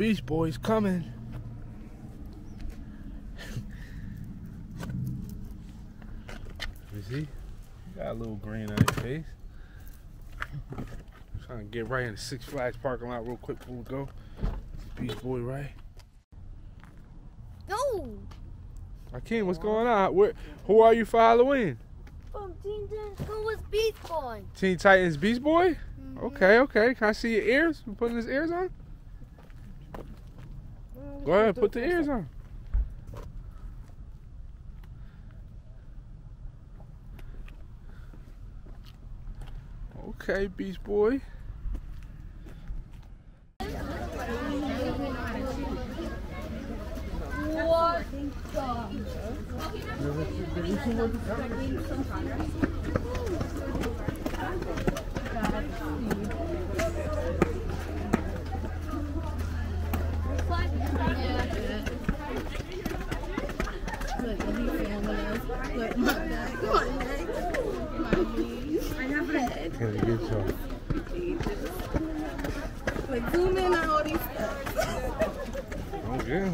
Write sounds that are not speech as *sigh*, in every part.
Go Beast Boys coming. You see? Got a little green on his face. I'm Trying to get right in the Six Flags parking lot real quick before we go. Beast Boy, right? No. Akeem, what's going on? Where, who are you following? Halloween? From Teen Titans Go with Beast Boy. Teen Titans Beast Boy? Mhm. Okay, okay. Can I see your ears? You putting his ears on? Go ahead, put the ears on. Okay, Beast Boy. What? Look, filming us. Look, my back, my neck, my knees, my head. Can I get y'all? Like, zoom in on all these steps. Okay.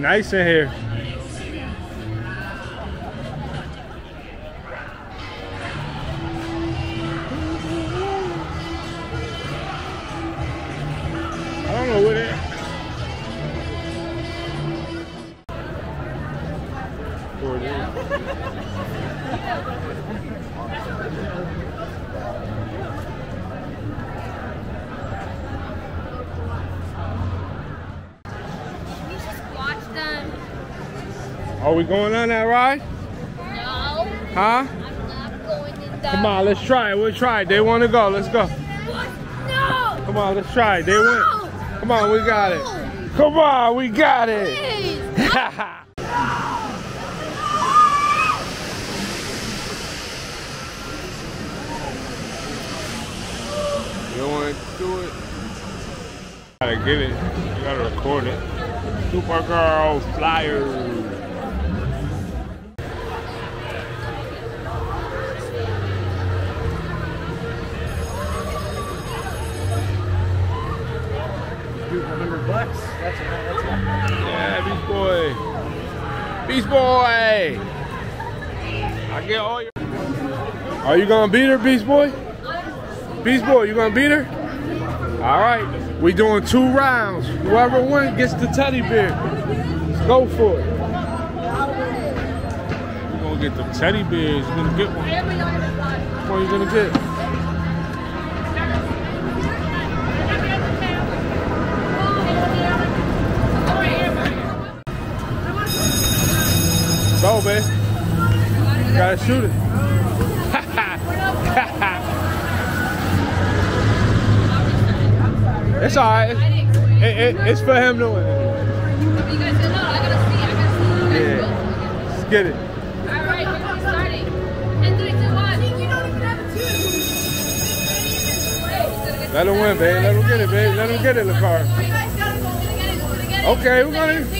Nice in here. I don't know what it Are we going on that ride? No. Huh? I'm not going in that. Come on, let's try it. We'll try it. They want to go. Let's go. No. Come on, let's try it. They went. No. Come on, we got it. Come on, we got it. Please. *laughs* You want to do it? Gotta get it. You gotta record it. Supergirl Flyers. Hundred bucks. That's a, that's a, Yeah, Beast Boy. Beast Boy. I get all your. Are you gonna beat her, Beast Boy? Beast Boy, you gonna beat her? All right. We doing two rounds. Whoever wins gets the teddy bear. Let's go for it. You're gonna get the teddy bears. You're gonna get one. Which one you gonna get? Man. You gotta shoot it. *laughs* it's alright. It, it, it's for him to win. Yeah. Let's get it. Let him win, babe. Let him get it, babe. Let him get it, LeCar. Okay, we're gonna.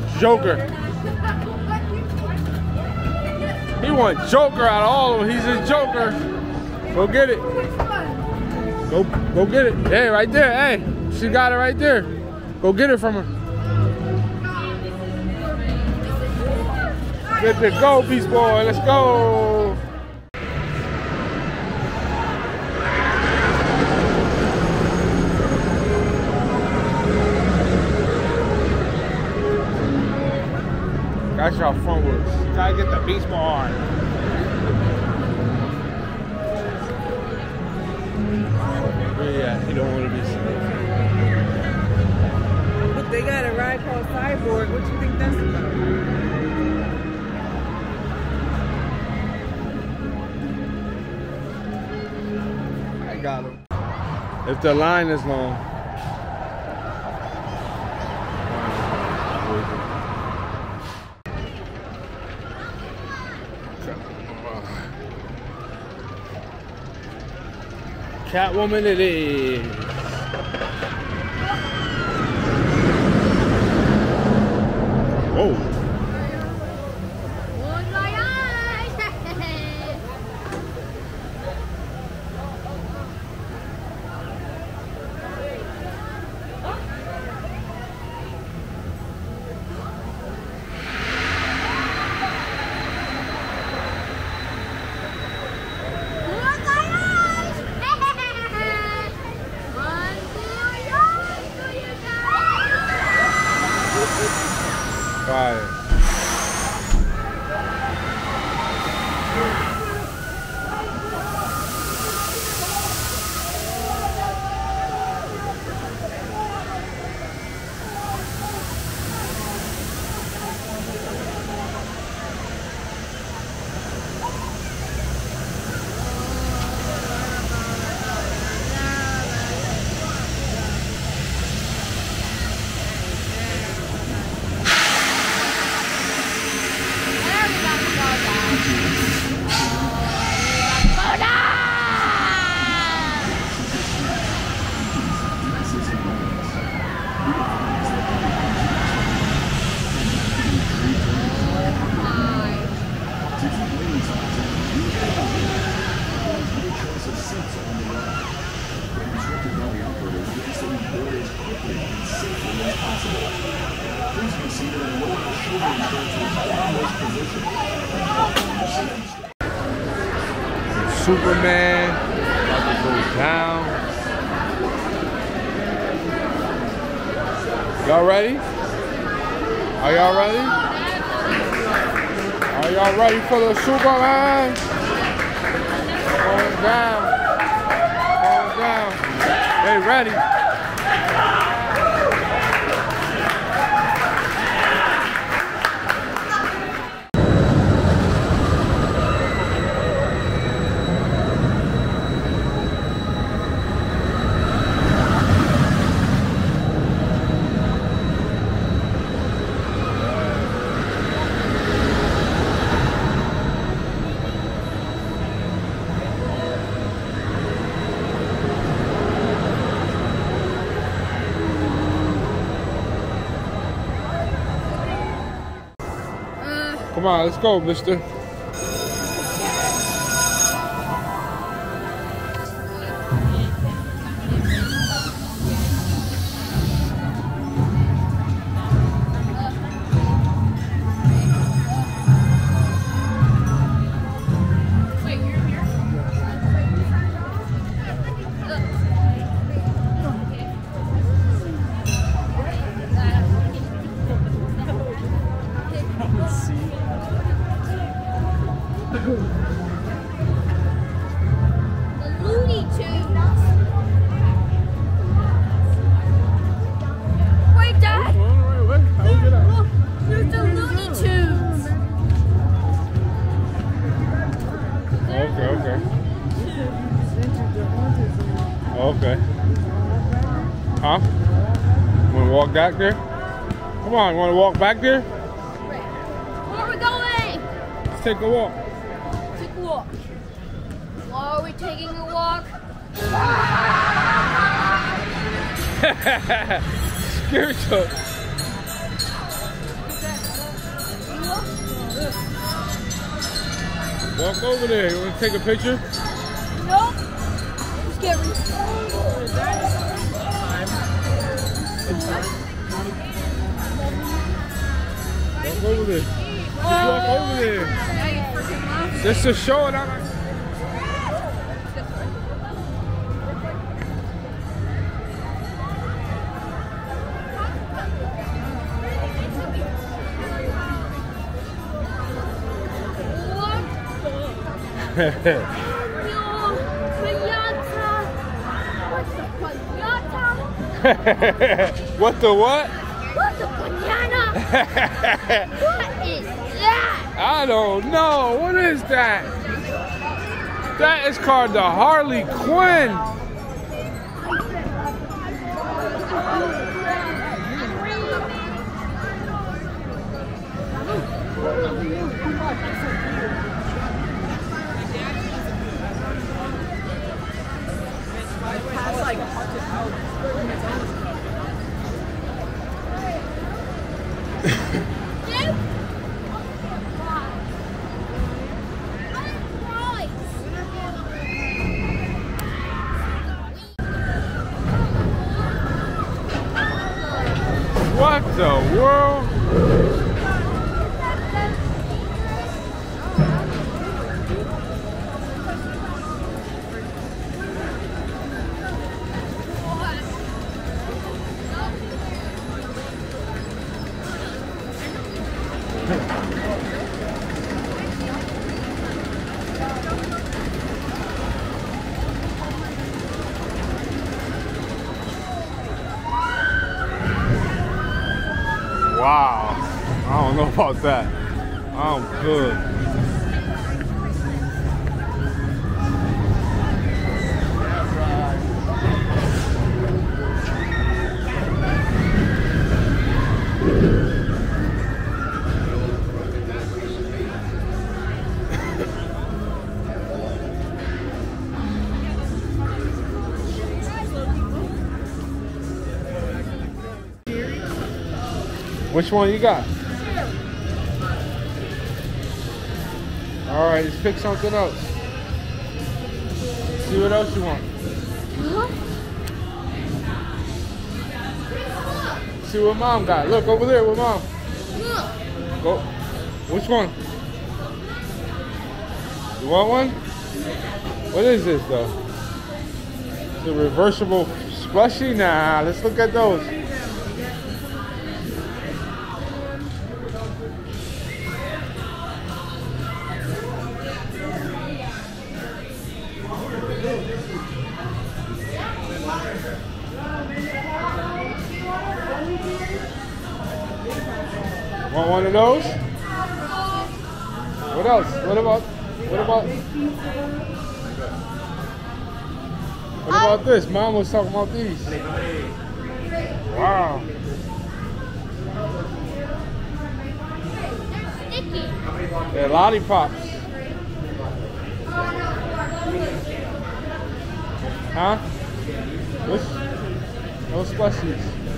Joker. He wants Joker out of all of them. He's a Joker. Go get it. Go, go get it. Hey, right there. Hey, she got it right there. Go get it from her. Good to go, Beast Boy. Let's go. Got y'all fun with us. Gotta get the Beast Boy on. Yeah, he don't want to be seen. Look, they got a ride called Cyborg. What you think that's about? I got him. If the line is long. Catwoman it is. Whoa. One my eyes. One my eyes. One more eyes for you guys. Fire. Everybody go down. Everybody go down. Superman about to go down. Y'all ready? Are y'all ready? Are y'all ready for the Superman? Going down. Going down. They ready. Come on, let's go, mister. Back there? Come on, you wanna walk back there? Where are we going? Let's take a walk. Take a walk. Why are we taking a walk? Spiritual. Walk over there. You want to take a picture? Over there. Walk over oh. there. Just to show it. I'm *laughs* *laughs* what the what? What's a banana? what is that? I don't know. What is that? That is called the Harley Quinn. I'm good. Which one you got? All right, let's pick something else. See what else you want. Huh? See what mom got. Look over there with mom. Go. Which one? You want one? What is this though? The reversible slushy? Nah, let's look at those. Of those? What else? What about what about What about oh. this? Mom was talking about these. Wow. They're lollipops. Huh? Which? No slushies.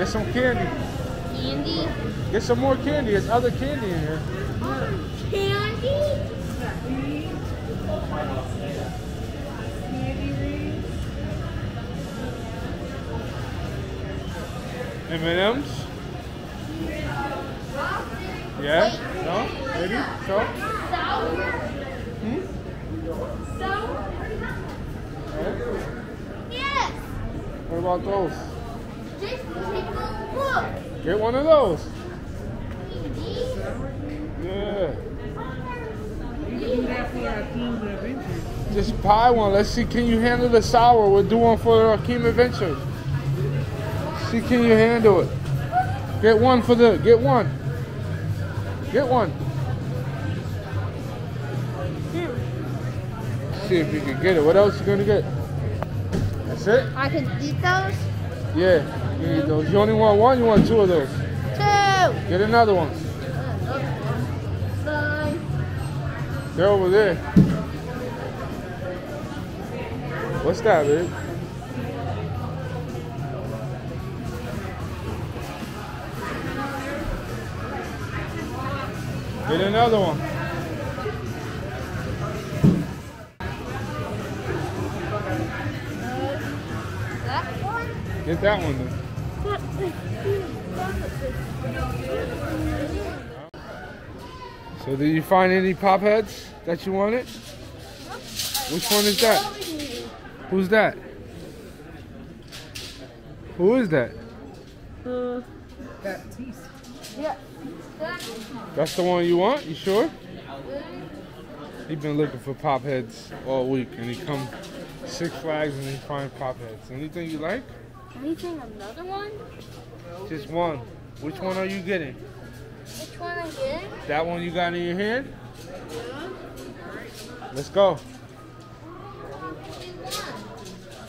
Get some candy. Candy. Get some more candy. There's other candy in here. Candy? M&M's. Yeah? No? Maybe? So? Sour? Hmm? Sour? Yes. What about those? Just take a look. Get one of those. Yeah. do that for our teams and adventures. Just buy one. Let's see. Can you handle the sour? We're doing for Akeem Adventures. See, can you handle it? Get one for the. Get one. Get one. See if you can get it. What else you gonna get? That's it. I can eat those? Yeah. You need those. You only want one. You want two of those. Two. Get another one. Bye. They're over there. What's that, babe? Get another one. That one? Get that one then. So did you find any pop heads that you wanted? Which one is that? Who's that? Who is that? That's the one you want? You sure? He's been looking for pop heads all week and he come Six Flags and he find pop heads. Anything you like? Anything? Another one? Just one. Which one are you getting? Which one again? That one you got in your hand? Let's go.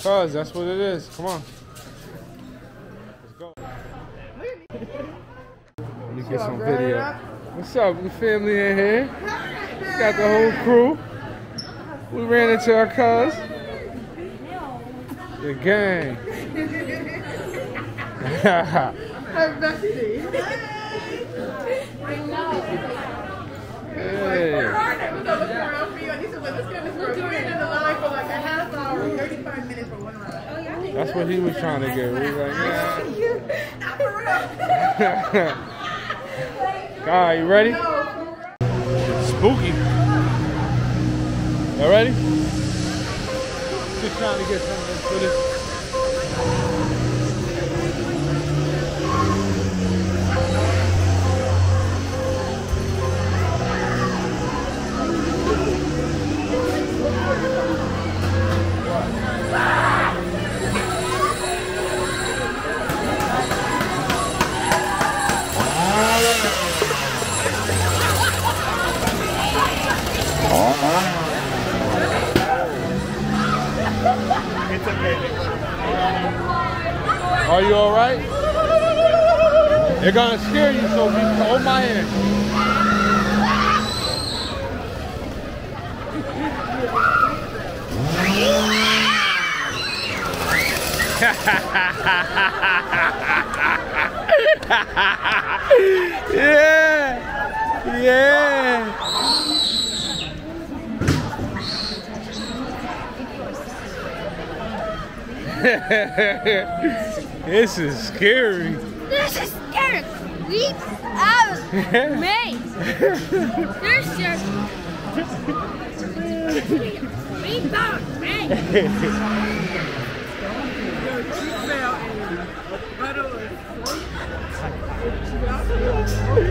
Cuz, that's what it is. Come on. Let's go. Let me get some video. What's up? The family in here. Got the whole crew. We ran into our cuz. The gang. *laughs* hey. That's what he was trying to get. We was like, yeah. Guy, *laughs* *laughs* you ready? Spooky. You ready? Just trying to get some footage. Are you all right? They're gonna scare you, so be, hold my hand. yeah, *laughs* yeah. Yeah. *laughs* this is scary. This is scaring creeps out me. This just creep out me. *laughs* Did I have real time on?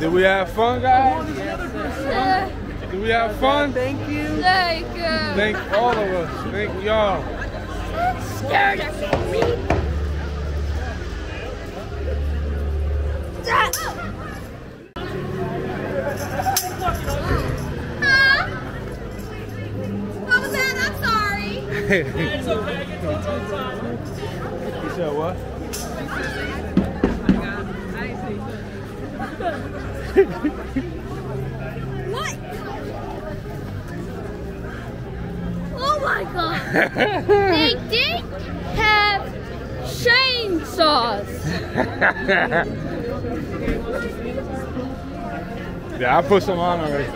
Did we have fun, guys? Uh, Did we have fun? Thank you. Thank you. Thank all of us. Thank y'all. scared of me. That. Huh? Mama said I'm sorry. *laughs* It's okay. Get to the time. You said what? *laughs* what? Oh my god. they *laughs* did have chainsaws. yeah, I put some on already.